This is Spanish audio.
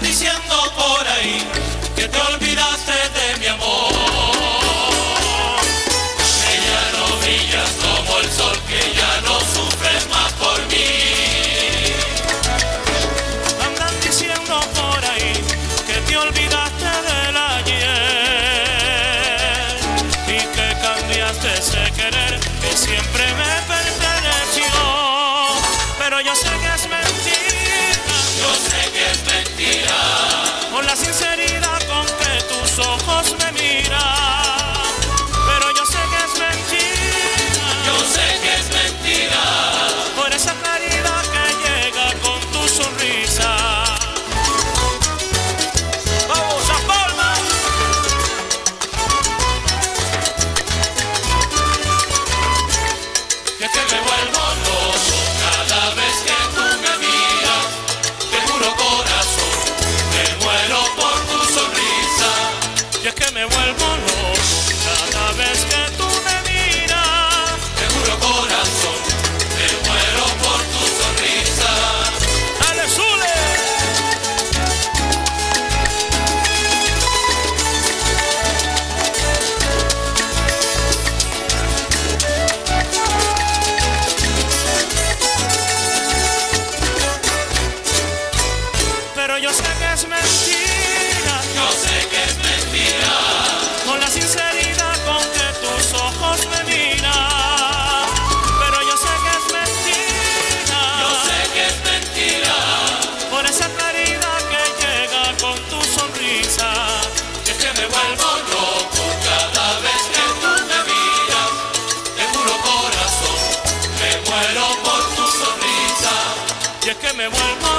diciendo por ahí que te olvidaste de mi amor. Que ya no brillas como el sol, que ya no sufres más por mí. Andan diciendo por ahí que te olvidaste del ayer y que cambiaste ese querer que siempre me perteneció. Pero yo sé que es mentira, yo sé que es mentira, Yo sé que es mentira, con la sinceridad con que tus ojos me miran. Pero yo sé que es mentira. yo sé que es mentira. por esa claridad que llega con tu sonrisa. Que es que me vuelvo loco cada vez que tú me miras. Te juro corazón, me muero por tu sonrisa. Y es que me vuelvo